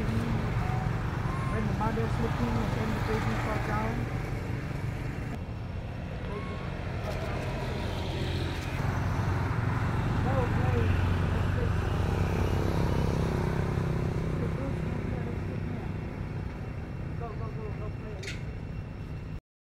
baby, when the mother is looking, when the baby falls down. Go, go, go, go play.